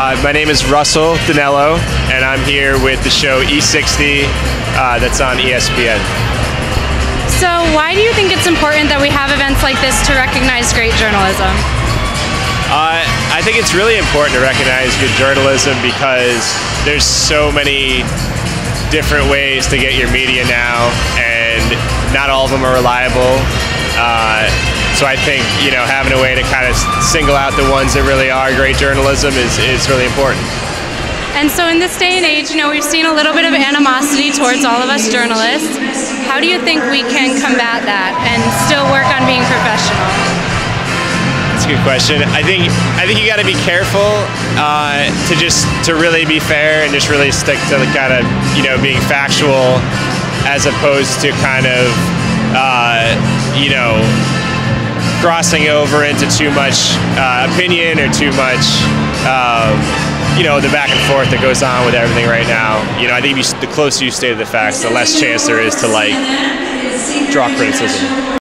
Uh, my name is Russell Dinallo, and I'm here with the show E60 uh, that's on ESPN. So, why do you think it's important that we have events like this to recognize great journalism? Uh, I think it's really important to recognize good journalism because there's so many different ways to get your media now, and not all of them are reliable. Uh, so I think you know having a way to kind of single out the ones that really are great journalism is, is really important. And so in this day and age, you know, we've seen a little bit of animosity towards all of us journalists. How do you think we can combat that and still work on being professional? That's a good question. I think I think you got to be careful uh, to just to really be fair and just really stick to the kind of you know being factual as opposed to kind of uh, you know crossing over into too much uh, opinion or too much, um, you know, the back and forth that goes on with everything right now. You know, I think you, the closer you stay to the facts, the less chance there is to like draw criticism.